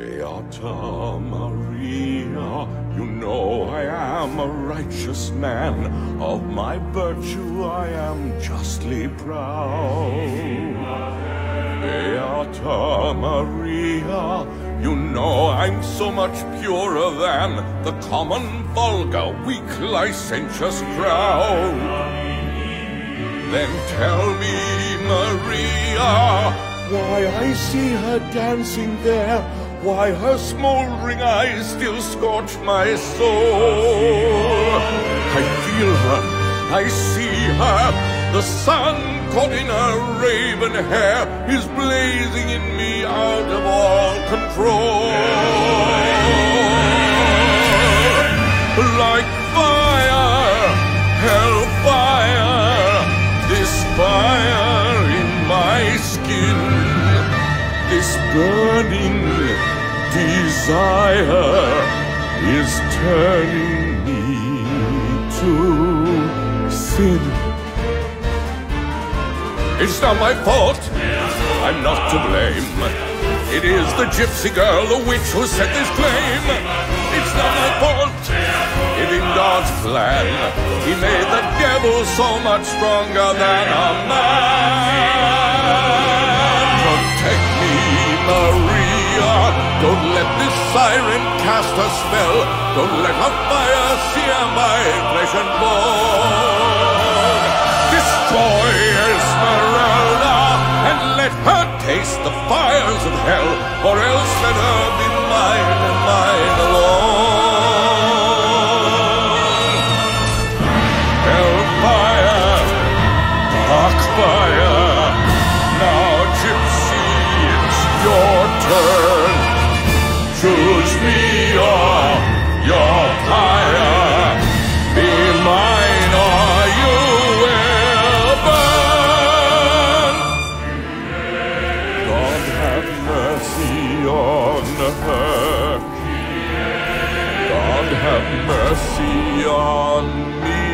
Beata Maria, you know I am a righteous man. Of my virtue I am justly proud. Beata Maria, you know I'm so much purer than the common, vulgar, weak, licentious crowd. Then tell me, Maria, why I see her dancing there, why her smoldering eyes still scorch my soul. I feel her, I see her, the sun caught in her raven hair is blazing in me out of all control. Like fire, hellfire, this fire in my skin, this burning desire is turning me to sin. It's not my fault. I'm not to blame. It is the gypsy girl, the witch, who set this claim. It's not my fault. It in God's plan. He made the devil so much stronger than a man. Protect me, Maria. Don't siren cast a spell. Don't let her fire sear my flesh and bone. Destroy Esmeralda and let her taste the fires of hell, or else let her be mine and mine alone. Hellfire, dark fire, now gypsy, it's your turn. Choose me or your fire Be mine or you will burn. God have mercy on her. God have mercy on me.